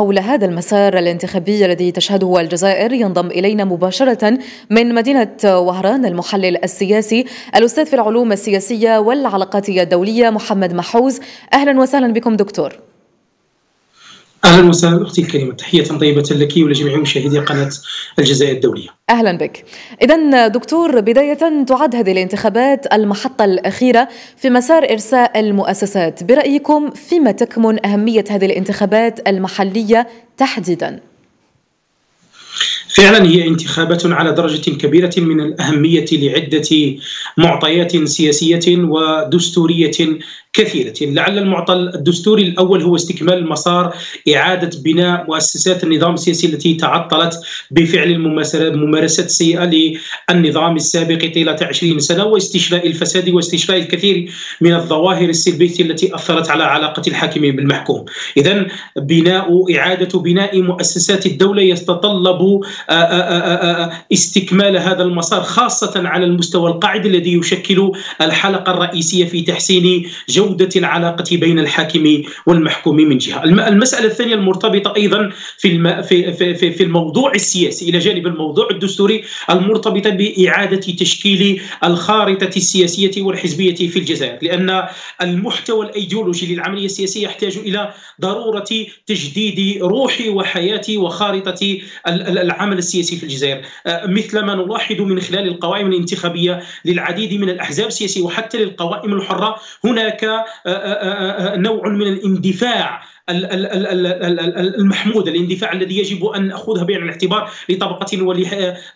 حول هذا المسار الانتخابي الذي تشهده الجزائر ينضم إلينا مباشرة من مدينة وهران المحلل السياسي الأستاذ في العلوم السياسية والعلاقات الدولية محمد محوز. أهلا وسهلا بكم دكتور. أهلا وسهلا. أختي الكريمة تحية طيبة لك ولجميع مشاهدي قناة الجزائر الدولية. أهلا بك. اذا دكتور بداية تعد هذه الانتخابات المحطة الأخيرة في مسار إرساء المؤسسات. برأيكم فيما تكمن أهمية هذه الانتخابات المحلية تحديدا؟ فعلا هي انتخابات على درجة كبيرة من الأهمية لعدة معطيات سياسية ودستورية كثيرة. لعل المعطى الدستوري الأول هو استكمال المسار إعادة بناء مؤسسات النظام السياسي التي تعطلت بفعل الممارسات السيئة للنظام السابق طيلة 20 سنة واستشراء الفساد واستشراء الكثير من الظواهر السلبية التي أثرت على علاقة الحاكمين بالمحكوم. إذا بناء إعادة بناء مؤسسات الدولة يتطلب استكمال هذا المسار خاصة على المستوى القاعدي الذي يشكل الحلقة الرئيسية في تحسين جو جودة العلاقة بين الحاكم والمحكوم من جهة المسألة الثانية المرتبطة أيضا في. في, في, في الموضوع السياسي إلى جانب الموضوع الدستوري المرتبطة بإعادة تشكيل الخارطة السياسية والحزبية في الجزائر لأن المحتوى الأيديولوجي للعملية السياسية يحتاج إلى ضرورة تجديد روح وحياة وخارطة العمل السياسي في الجزائر مثل ما نلاحظ من خلال القوائم الانتخابية للعديد من الأحزاب السياسية وحتى للقوائم الحرة هناك نوع من الاندفاع المحمود الاندفاع الذي يجب أن نأخذها بعين الاعتبار لطبقة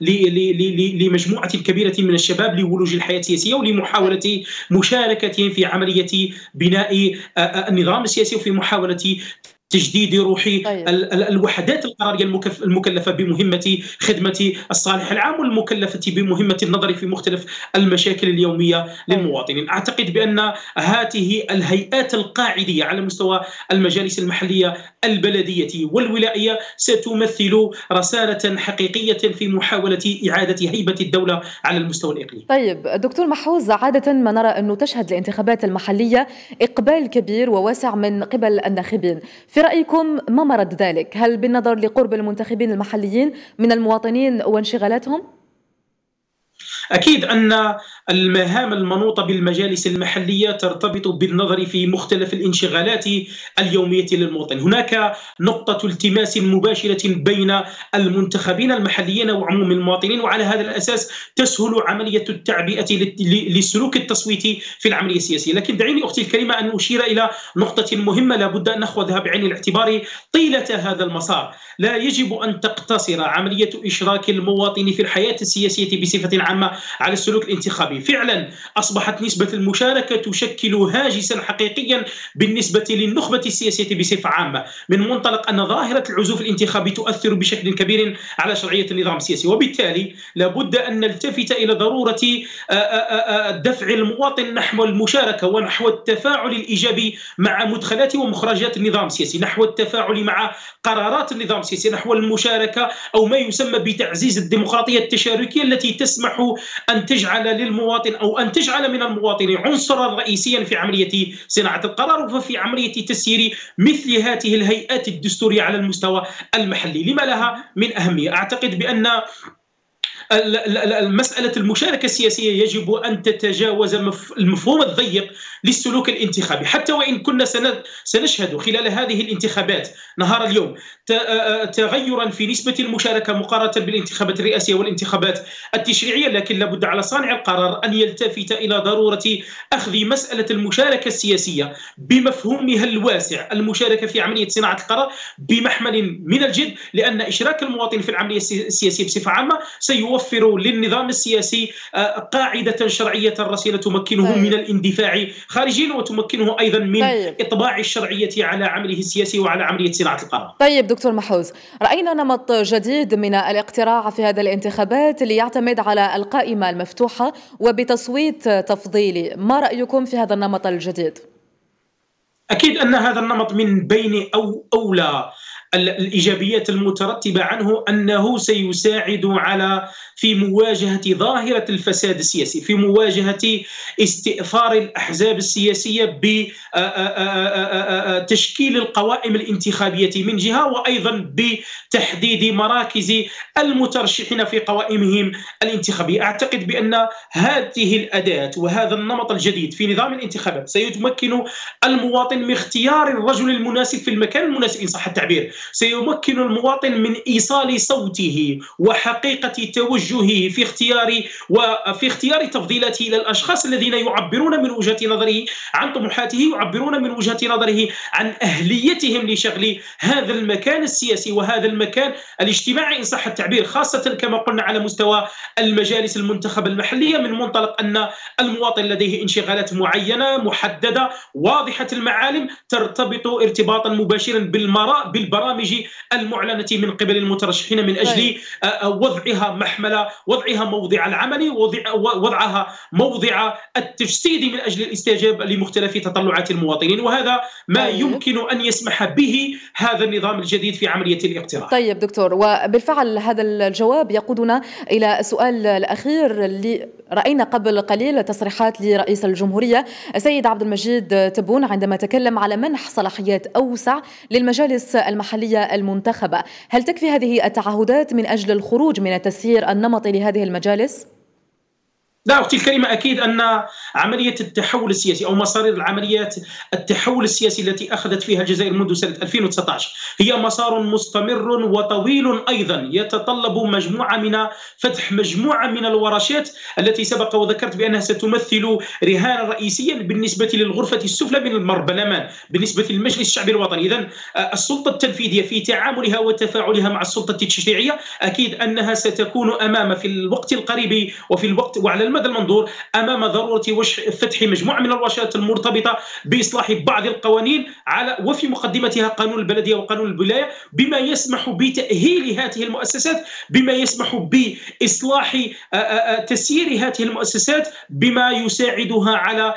ولمجموعه كبيرة من الشباب لولوج الحياة السياسية ولمحاولة مشاركتهم في عملية بناء النظام السياسي وفي محاولة تجديد روح طيب. الوحدات القرارية المكلفة بمهمة خدمة الصالح العام والمكلفة بمهمة النظر في مختلف المشاكل اليومية طيب. للمواطنين أعتقد بأن هذه الهيئات القاعدية على مستوى المجالس المحلية البلدية والولائية ستمثل رسالة حقيقية في محاولة إعادة هيبة الدولة على المستوى الإقليمي طيب دكتور محوز عادة ما نرى أنه تشهد الانتخابات المحلية إقبال كبير وواسع من قبل الناخبين في في رأيكم ما مرد ذلك؟ هل بالنظر لقرب المنتخبين المحليين من المواطنين وانشغالاتهم؟ أكيد أن المهام المنوطة بالمجالس المحلية ترتبط بالنظر في مختلف الانشغالات اليومية للمواطن، هناك نقطة التماس مباشرة بين المنتخبين المحليين وعموم المواطنين وعلى هذا الأساس تسهل عملية التعبئة للسلوك التصويتي في العملية السياسيه، لكن دعيني أختي الكريمة أن أشير إلى نقطة مهمة لابد أن ناخذها بعين الاعتبار طيلة هذا المسار، لا يجب أن تقتصر عملية إشراك المواطن في الحياة السياسية بصفة عامة على السلوك الانتخابي. فعلا أصبحت نسبة المشاركة تشكل هاجسا حقيقيا بالنسبة للنخبة السياسية بصفة عامة من منطلق أن ظاهرة العزوف الانتخابي تؤثر بشكل كبير على شرعية النظام السياسي. وبالتالي لابد أن نلتفت إلى ضرورة دفع المواطن نحو المشاركة ونحو التفاعل الإيجابي مع مدخلات ومخرجات النظام السياسي نحو التفاعل مع قرارات النظام السياسي نحو المشاركة أو ما يسمى بتعزيز الديمقراطية التشاركية التي تسمح أن تجعل للمواطن أو أن تجعل من المواطن عنصرا رئيسيا في عملية صناعة القرار وفي عملية تسيير مثل هذه الهيئات الدستورية على المستوى المحلي. لما لها من أهمية؟ أعتقد بأن مسألة المشاركة السياسية يجب أن تتجاوز المفهوم الضيق للسلوك الانتخابي. حتى وإن كنا سنشهد خلال هذه الانتخابات نهار اليوم تغيرا في نسبة المشاركة مقارنة بالانتخابات الرئاسية والانتخابات التشريعية لكن لابد على صانع القرار أن يلتفت إلى ضرورة أخذ مسألة المشاركة السياسية بمفهومها الواسع. المشاركة في عملية صناعة القرار بمحمل من الجد لأن إشراك المواطن في العملية السياسية بصفة عامة سيوفر للنظام السياسي قاعدة شرعية رصينة تمكنه طيب. من الاندفاع خارجيا وتمكنه أيضا من طيب. إطباع الشرعية على عمله السياسي وعلى عملية صناعة القرار. طيب دكتور محوز، رأينا نمط جديد من الاقتراع في هذه الانتخابات اللي يعتمد على القائمة المفتوحة وبتصويت تفضيلي، ما رأيكم في هذا النمط الجديد؟ أكيد أن هذا النمط من بين أو أولى الإيجابيات المترتبة عنه أنه سيساعد على في مواجهة ظاهرة الفساد السياسي في مواجهة استئثار الأحزاب السياسية بتشكيل القوائم الانتخابية من جهة وأيضا بتحديد مراكز المترشحين في قوائمهم الانتخابية. أعتقد بأن هذه الأداة وهذا النمط الجديد في نظام الانتخابات سيتمكن المواطن من اختيار الرجل المناسب في المكان المناسب إن صح التعبير. سيمكن المواطن من إيصال صوته وحقيقة توجهه في اختيار وفي اختيار تفضيلاته إلى الأشخاص الذين يعبرون من وجهة نظره عن طموحاته يعبرون من وجهة نظره عن أهليتهم لشغل هذا المكان السياسي وهذا المكان الاجتماعي إن صح التعبير خاصة كما قلنا على مستوى المجالس المنتخبه المحلية من منطلق أن المواطن لديه انشغالات معينة محددة واضحة المعالم ترتبط ارتباطا مباشرا بالبرامج المعلنة من قبل المترشحين من أجل طيب. وضعها محمل وضعها موضع العمل وضعها موضع التجسيد من أجل الاستجابة لمختلف تطلعات المواطنين وهذا ما طيب. يمكن أن يسمح به هذا النظام الجديد في عملية الاقتراع. طيب دكتور وبالفعل هذا الجواب يقودنا إلى السؤال الأخير اللي رأينا قبل قليل تصريحات لرئيس الجمهورية السيد عبد المجيد تبون عندما تكلم على منح صلاحيات أوسع للمجالس المحليه المنتخبة، هل تكفي هذه التعهدات من أجل الخروج من التسيير النمطي لهذه المجالس؟ لا أختي الكريمة أكيد أن عملية التحول السياسي أو مصارير العمليات التحول السياسي التي أخذت فيها الجزائر منذ سنة 2019 هي مسار مستمر وطويل أيضا. يتطلب مجموعة من فتح مجموعة من الورشات التي سبق وذكرت بأنها ستمثل رهانا رئيسيا بالنسبة للغرفة السفلى من البرلمان بالنسبة للمجلس الشعبي الوطني. اذا السلطة التنفيذية في تعاملها وتفاعلها مع السلطة التشريعية أكيد أنها ستكون أمام في الوقت القريب وفي الوقت وعلى المدى المنظور أمام ضرورة فتح مجموعة من الوشات المرتبطة بإصلاح بعض القوانين على وفي مقدمتها قانون البلدية وقانون الولاية بما يسمح بتأهيل هذه المؤسسات بما يسمح بإصلاح تسيير هذه المؤسسات بما يساعدها على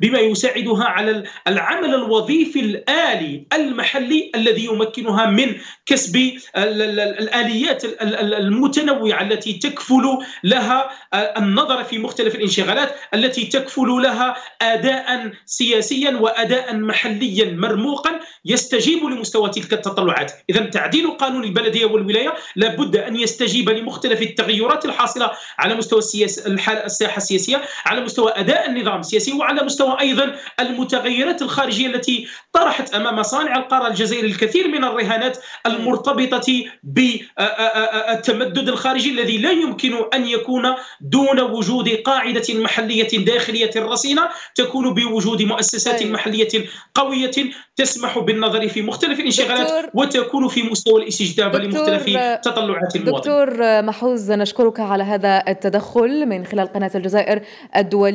بما يساعدها على العمل الوظيفي الآلي المحلي الذي يمكنها من كسب الآليات المتنوعة التي تكفل لها النظر في مختلف الانشغالات التي تكفل لها اداء سياسيا واداء محليا مرموقا يستجيب لمستوى تلك التطلعات. اذا تعديل قانون البلدية والولاية لابد أن يستجيب لمختلف التغيرات الحاصلة على مستوى السياس الساحة السياسية على مستوى أداء النظام السياسي وعلى مستوى أيضا المتغيرات الخارجية التي طرحت أمام صانع القرار الجزائري الكثير من الرهانات المرتبطة بالتمدد الخارجي الذي لا يمكن أن يكون دون وجود قاعدة محلية داخلية رصينة تكون بوجود مؤسسات أيوة. محلية قوية تسمح بالنظر في مختلف الانشغالات وتكون في مستوى الاستجابة لمختلف تطلعات المواطن دكتور محوز نشكرك على هذا التدخل من خلال قناة الجزائر الدولية